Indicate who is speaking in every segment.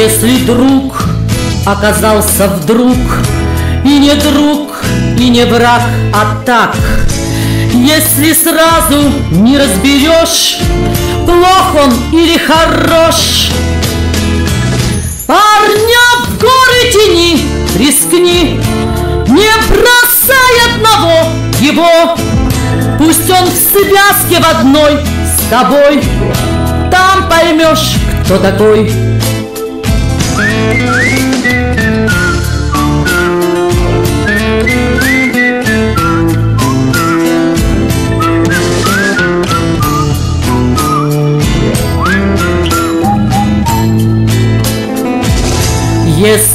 Speaker 1: Если друг оказался вдруг И не друг, и не враг, а так Если сразу не разберешь Плох он или хорош Парня в горы тяни, рискни Не бросай одного его Пусть он в связке в одной с тобой Там поймешь, кто такой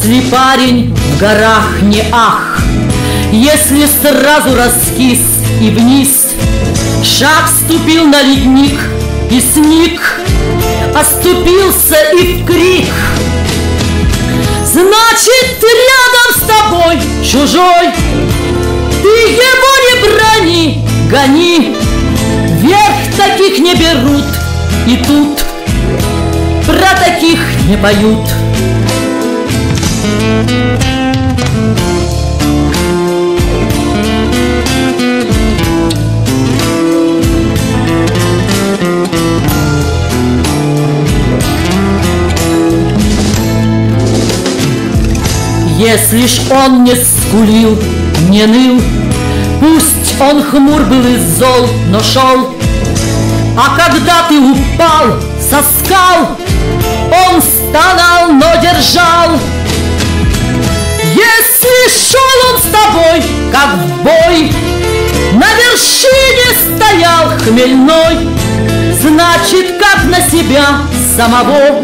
Speaker 1: Если парень в горах не ах, Если сразу раскис и вниз, Шаг ступил на ледник и сник, Оступился и в крик. Чужой, Ты его не брони, гони, Вверх таких не берут, и тут Про таких не поют. Если ж он не скулил, не ныл, Пусть он хмур был и зол, но шел, А когда ты упал со скал, Он стонал, но держал. Если шел он с тобой, как в бой, На вершине стоял хмельной, Значит, как на себя самого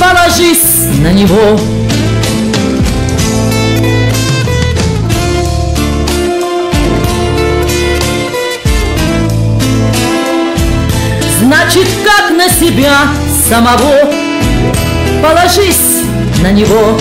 Speaker 1: Положись на него. Значит, как на себя самого Положись на него.